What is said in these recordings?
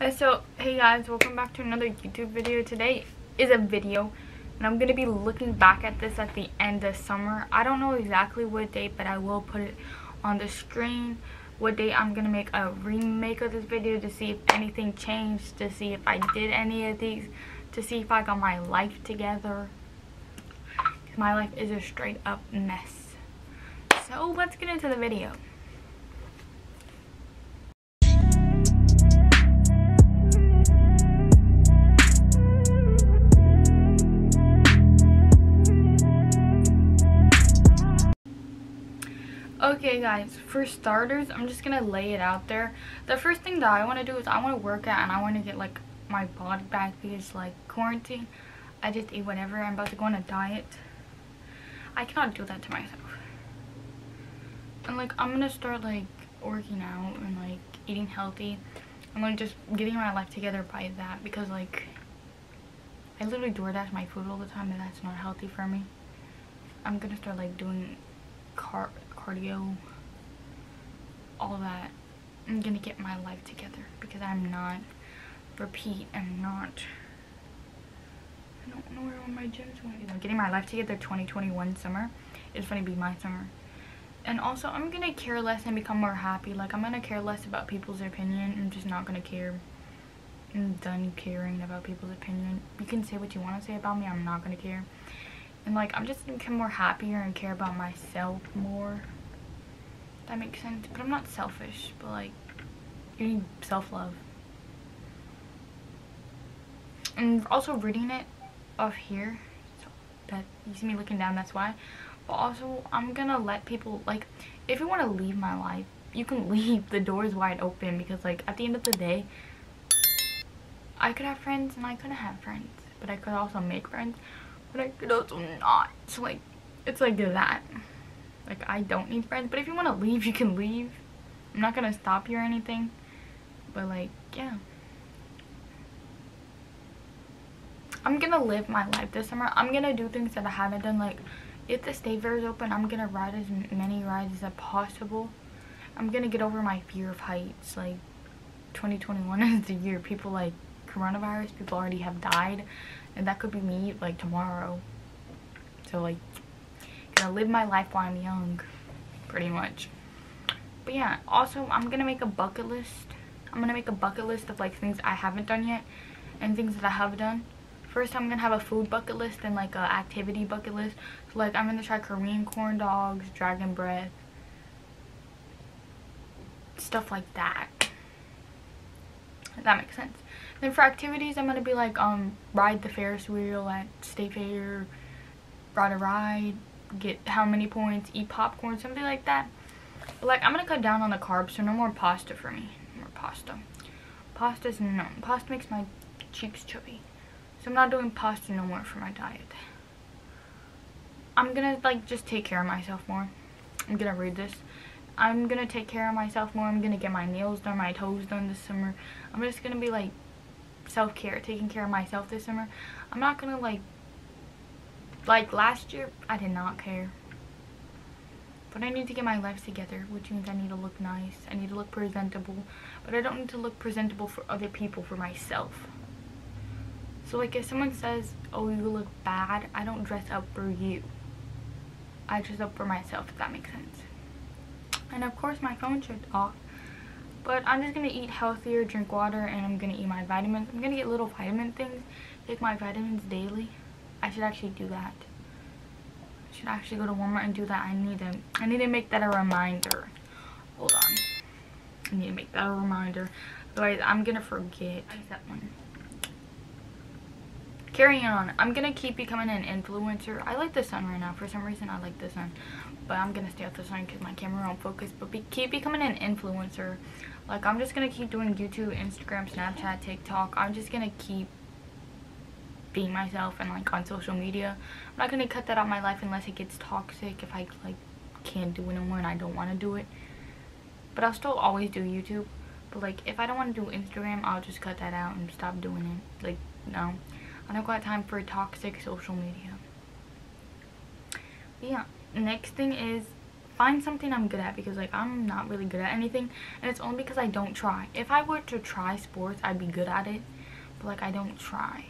So hey guys, welcome back to another YouTube video. Today is a video and I'm to be looking back at this at the end of summer. I don't know exactly what date, but I will put it on the screen. What date I'm to make a remake of this video to see if anything changed, to see if I did any of these, to see if I got my life together. My life is a straight up mess. So let's get into the video. Okay guys, for starters, I'm just gonna lay it out there. The first thing that I want to do is I want to work out and I want to get like my body back because like quarantine, I just eat whatever. I'm about to go on a diet. I cannot do that to myself. And like I'm gonna start like working out and like eating healthy. I'm like just getting my life together by that because like I literally DoorDash my food all the time and that's not healthy for me. I'm gonna start like doing car cardio, all that. I'm gonna get my life together because I'm not, repeat, I'm not, I don't know where all my gyms went. I'm getting my life together 2021 summer is gonna be my summer. And also, I'm gonna care less and become more happy. Like, I'm gonna care less about people's opinion. I'm just not gonna care. I'm done caring about people's opinion. You can say what you want to say about me. I'm not gonna care. And like, I'm just gonna become more happier and care about myself more. That makes sense. But I'm not selfish, but like, you need self-love. And also reading it off here, so that you see me looking down, that's why. But also, I'm gonna let people, like, if you want to leave my life, you can leave. The door is wide open because, like, at the end of the day, I could have friends and I couldn't have friends. But I could also make friends, but I could also not. So, like, it's like that. Like, I don't need friends. But if you want to leave, you can leave. I'm not going to stop you or anything. But, like, yeah. I'm going to live my life this summer. I'm going to do things that I haven't done. Like, if the state fair is open, I'm going to ride as many rides as possible. I'm going to get over my fear of heights. Like, 2021 is the year people, like, coronavirus, people already have died. And that could be me, like, tomorrow. So, like, gonna live my life while I'm young, pretty much. But yeah, also I'm gonna make a bucket list. I'm gonna make a bucket list of like things I haven't done yet and things that I have done. First, I'm gonna have a food bucket list and like a activity bucket list. So like I'm gonna try Korean corn dogs, dragon breath, stuff like that. If that makes sense. Then for activities, I'm gonna be like um ride the Ferris wheel at State Fair, ride a ride, get how many points, eat popcorn, something like that. But like I'm gonna cut down on the carbs, so no more pasta for me. No more pasta. Pasta's no. Pasta makes my cheeks chubby. So I'm not doing pasta no more for my diet. I'm gonna like just take care of myself more. I'm gonna read this. I'm gonna take care of myself more. I'm gonna get my nails done, my toes done this summer. I'm just gonna be like self-care, taking care of myself this summer. I'm not gonna like like last year, I did not care. But I need to get my life together, which means I need to look nice. I need to look presentable. But I don't need to look presentable for other people, for myself. So like if someone says, oh you look bad, I don't dress up for you. I dress up for myself, if that makes sense. And of course my phone should off. But I'm just going to eat healthier, drink water, and I'm going to eat my vitamins. I'm going to get little vitamin things. Take my vitamins daily. I should actually do that. I should actually go to Walmart and do that. I need to I need to make that a reminder. Hold on. I need to make that a reminder. Otherwise I'm gonna forget. that one. Carrying on. I'm gonna keep becoming an influencer. I like the sun right now. For some reason I like the sun. But I'm gonna stay off the sun because my camera won't focus. But be keep becoming an influencer. Like I'm just gonna keep doing YouTube, Instagram, Snapchat, TikTok. I'm just gonna keep being myself and like on social media. I'm not gonna cut that out of my life unless it gets toxic if I like can't do it anymore and I don't want to do it. But I'll still always do YouTube. But like if I don't want to do Instagram, I'll just cut that out and stop doing it. Like no, I don't got time for toxic social media. But yeah, next thing is find something I'm good at because like I'm not really good at anything and it's only because I don't try. If I were to try sports, I'd be good at it, but like I don't try.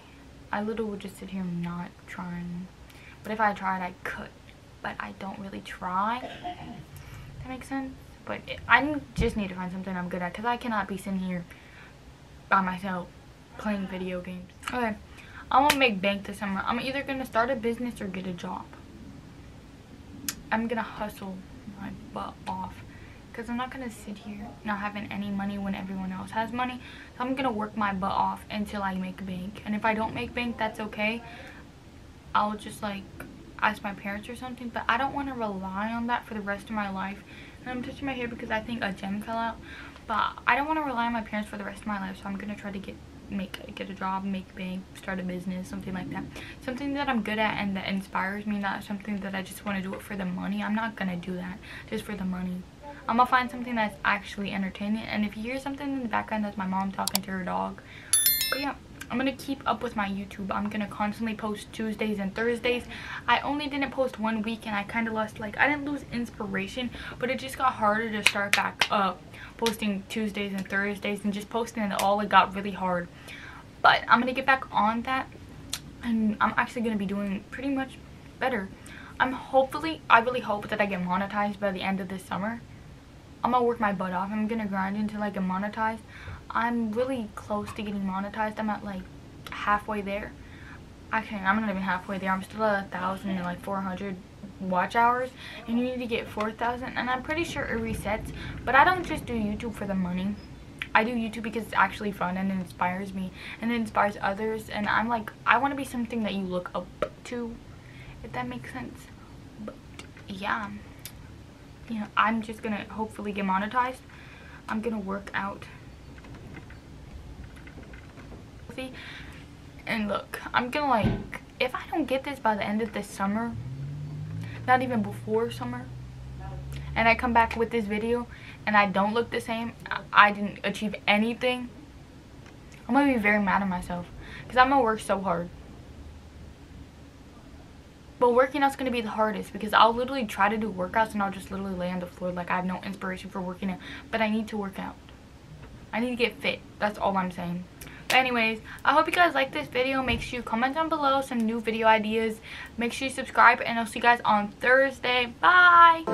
I literally would just sit here not trying. But if I tried, I could. But I don't really try. That makes sense? But it, I just need to find something I'm good at because I cannot be sitting here by myself playing video games. Okay, I want to make bank this summer. I'm either going to start a business or get a job. I'm going to hustle my butt off because I'm not going to sit here not having any money when everyone else has money. So I'm going to work my butt off until I make bank. And if I don't make bank, that's okay. I'll just like ask my parents or something. But I don't want to rely on that for the rest of my life. And I'm touching my hair because I think a gem fell out. But I don't want to rely on my parents for the rest of my life. So I'm going to try to get make get a job, make bank, start a business, something like that. Something that I'm good at and that inspires me, not something that I just want to do it for the money. I'm not gonna do that just for the money. I'm gonna find something that's actually entertaining. And if you hear something in the background, that's my mom talking to her dog. But yeah. I'm gonna keep up with my YouTube. I'm gonna constantly post Tuesdays and Thursdays. I only didn't post one week and I kind of lost like I didn't lose inspiration, but it just got harder to start back up posting Tuesdays and Thursdays and just posting it all it got really hard. But I'm gonna get back on that and I'm actually gonna be doing pretty much better. I'm hopefully I really hope that I get monetized by the end of this summer. I'm gonna work my butt off. I'm gonna grind until I get monetized. I'm really close to getting monetized. I'm at like halfway there. Actually, I'm not even halfway there. I'm still at a thousand and like 400 watch hours and you need to get 4,000 and I'm pretty sure it resets. But I don't just do YouTube for the money. I do YouTube because it's actually fun and it inspires me and it inspires others and I'm like, I want to be something that you look up to, if that makes sense. But yeah, you know, I'm just to hopefully get monetized. I'm to work out. See? And look i'm gonna like if i don't get this by the end of this summer not even before summer and i come back with this video and i don't look the same i didn't achieve anything i'm gonna be very mad at myself because i'm gonna work so hard but working out's gonna be the hardest because I'll literally try to do workouts and I'll just literally lay on the floor like I have no inspiration for working out. But I need to work out. I need to get fit. That's all I'm saying. But anyways, I hope you guys like this video. Make sure you comment down below some new video ideas. Make sure you subscribe and I'll see you guys on Thursday. Bye!